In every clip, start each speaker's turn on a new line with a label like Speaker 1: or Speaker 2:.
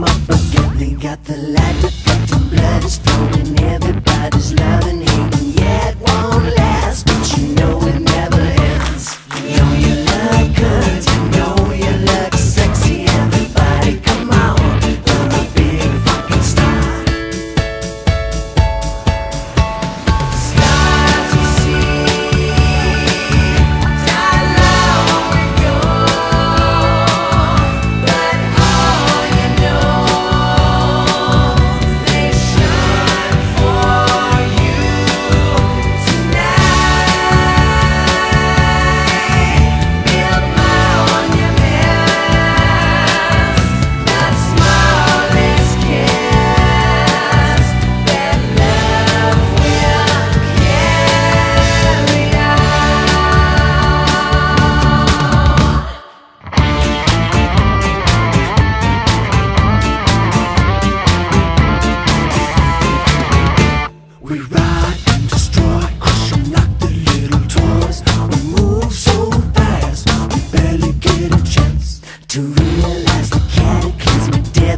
Speaker 1: They got the light, they got the blood. Is flowing Everybody's loving, hating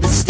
Speaker 1: the